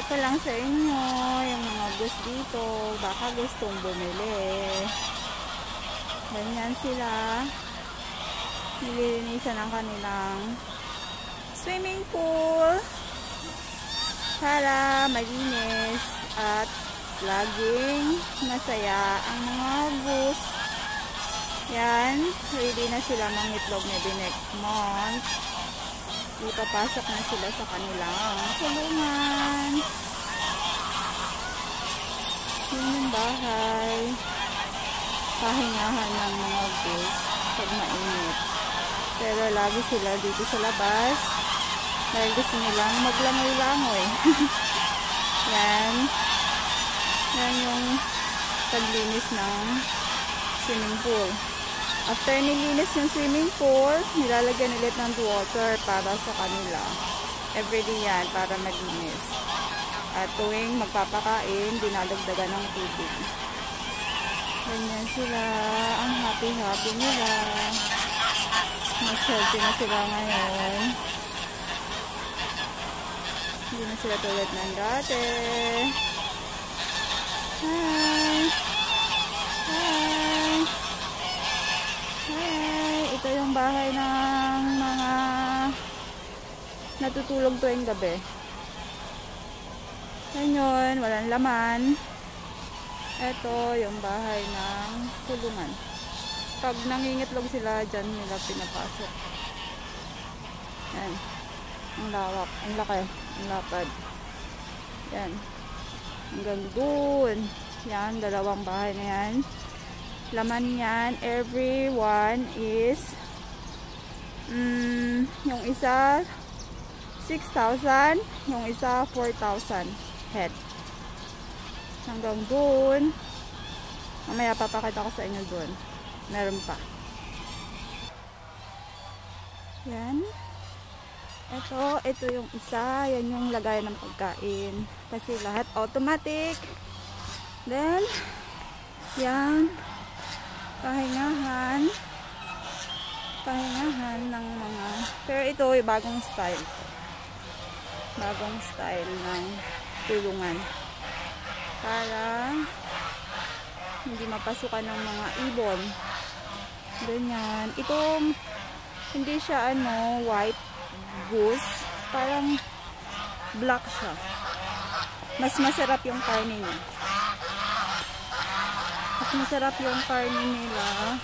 share ko lang sa inyo yung mga gusto dito. Baka gustong bumili. Ganyan sila. Nililinisan ang kanilang swimming pool para malinis at laging masaya ang mga goose. Yan, ready na sila mangitlog maybe next month. Ipapasok na sila sa kanilang kulungan. Yun yung bahay. Pahingahan ng mga goose pag mainit. Pero lagi sila dito sa labas dahil gusto nilang maglangoy-langoy. Yan. Yan yung paglinis ng swimming pool. After nilinis yung swimming pool, nilalagyan ulit ng water para sa kanila. Everyday yan para malinis. At tuwing magpapakain, dinadagdagan ng tubig. Ganyan sila. Ang happy-happy nila. Mas healthy na sila ngayon. Hindi na sila tulad ng dati. Hi! Hi! Hi! Ito yung bahay ng mga natutulog tuwing gabi. Ngayon, walang laman. Ito yung bahay ng kulungan. Pag nangingitlog sila, dyan nila pinapasok. Yan. Ang lawak. Ang laki. Ang lapad. Yan. Hanggang doon. Yan. Dalawang bahay na yan. Laman yan. Everyone is mm, yung isa 6,000. Yung isa 4,000 head. Hanggang doon. Mamaya papakita ko sa inyo doon. Meron pa. Yan. Ito, ito yung isa. Yan yung lagay ng pagkain. Kasi lahat automatic. Then, yan. Pahingahan. Pahingahan ng mga... Pero ito, yung bagong style. Bagong style ng tulungan. Para hindi mapasukan ng mga ibon. Ganyan. Itong hindi siya ano, white goose. Parang black siya. Mas masarap yung karne niya. Mas masarap yung karne nila.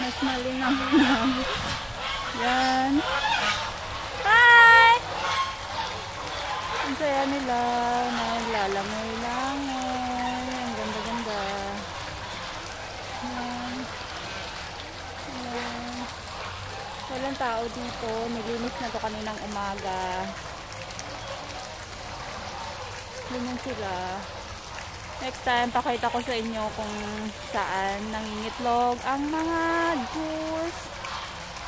Mas malinaw-linaw. Yan. Hi! Ang saya nila. Naglalangoy-langoy. Ang ganda-ganda. Yan. Yan. Walang tao dito. Nilinis na to kaninang umaga. Ganyan sila. Next time, pakita ko sa inyo kung saan nangingitlog ang mga goose.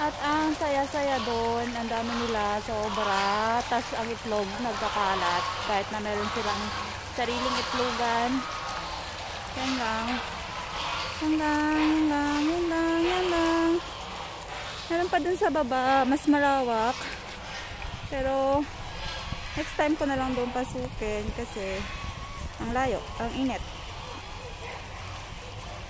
At ang saya-saya doon, ang dami nila sobra. Tapos ang itlog nagkakalat. Kahit na meron silang sariling itlogan. Yan lang. Yan lang, yan lang, yan lang, yan lang. Meron pa dun sa baba, mas malawak. Pero, next time ko na lang doon pasukin kasi ang layo, ang init.